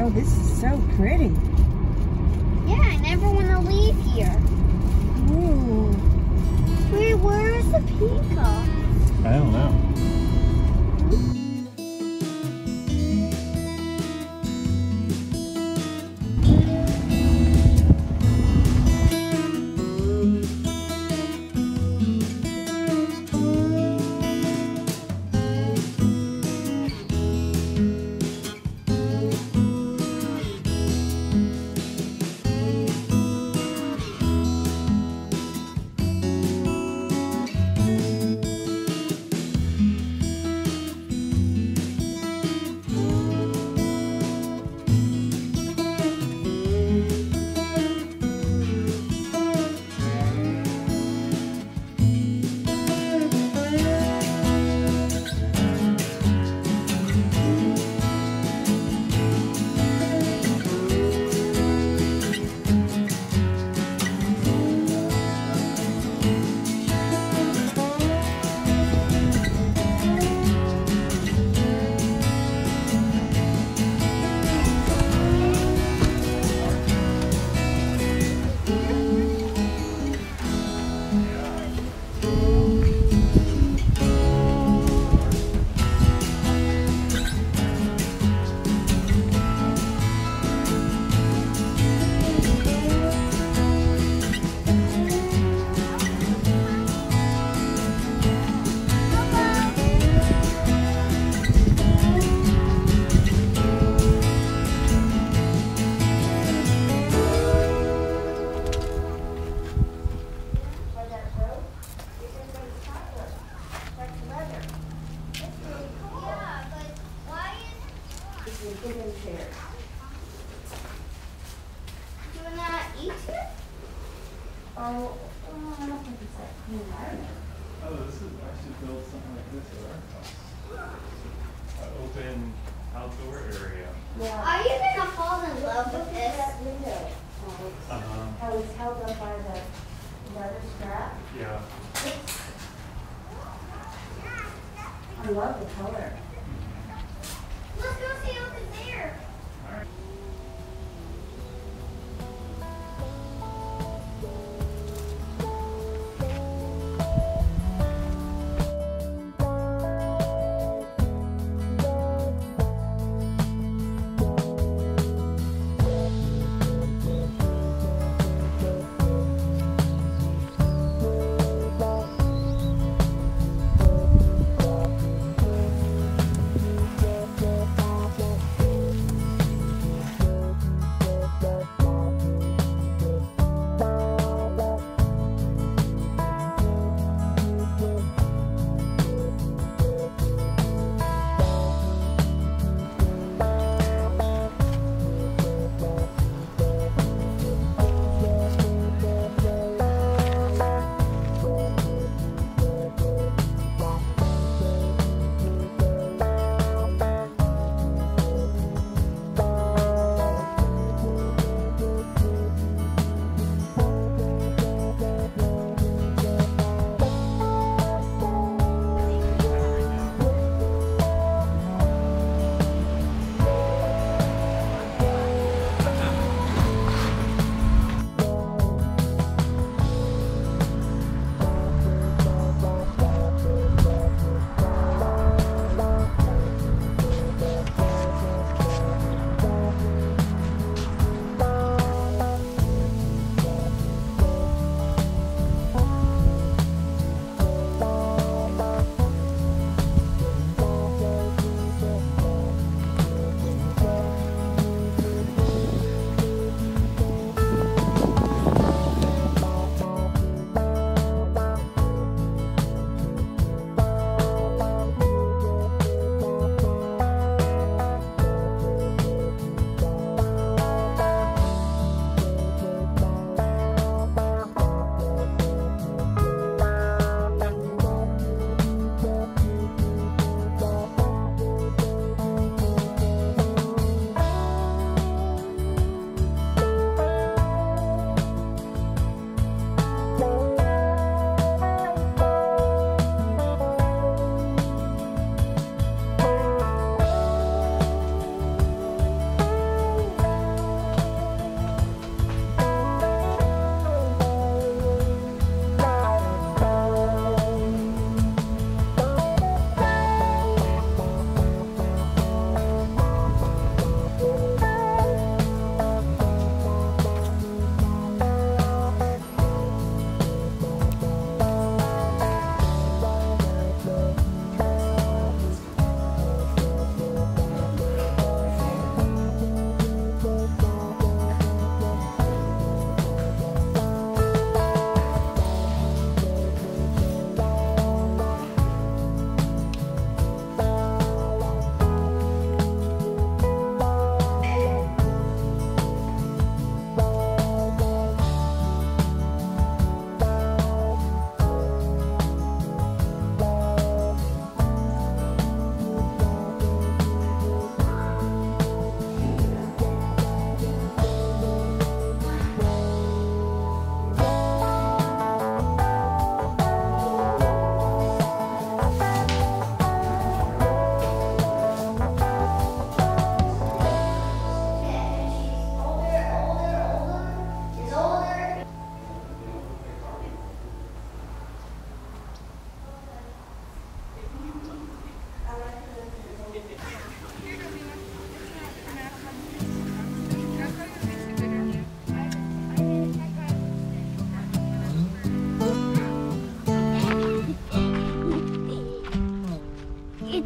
Oh, this is so pretty. Yeah, I never want to leave here. Ooh. Where, where is the peacock? I don't know. Oh, I don't think it's that clean environment. This is, I should build something like this at our house. An open outdoor area. Yeah. Are you gonna fall in love with this? that window. How it's- Uh-huh. How it's held up by the leather strap. Yeah. I love the color.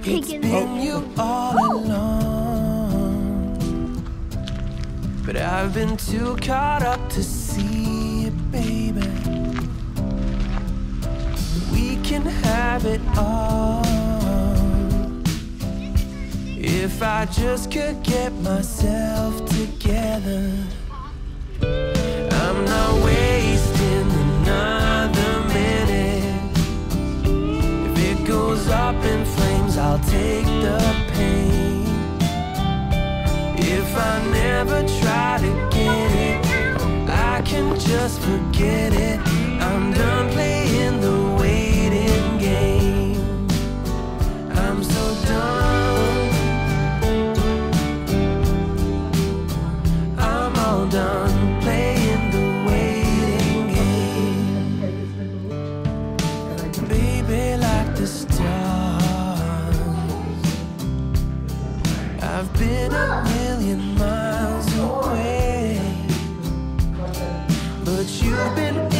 It's been you all along. But I've been too caught up to see it, baby. We can have it all. If I just could get myself together. Forget it. But you've been